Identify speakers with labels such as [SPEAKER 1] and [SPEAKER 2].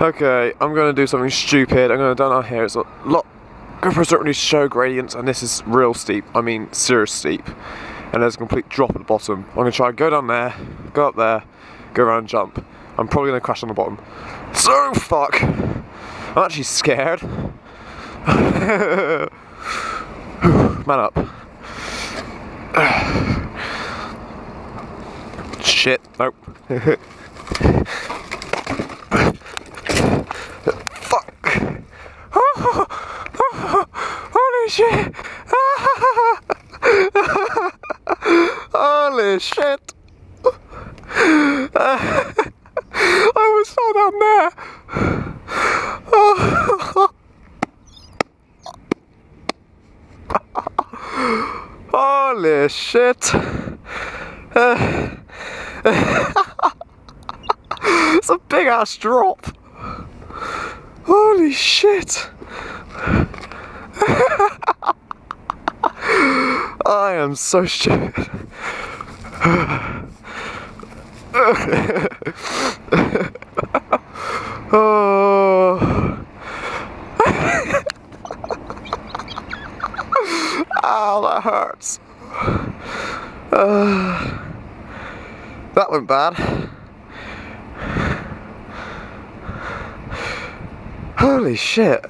[SPEAKER 1] Okay, I'm going to do something stupid. I'm going to down here. It's a lot. GoPros don't really show gradients, and this is real steep. I mean, serious steep. And there's a complete drop at the bottom. I'm going to try go down there, go up there, go around and jump. I'm probably going to crash on the bottom. So fuck. I'm actually scared. Man up. Shit. Nope. Holy shit! Holy shit! I was so down there. Holy shit! it's a big ass drop. Holy shit! I am so stupid. oh. Ow, that hurts. Uh, that went bad. Holy shit.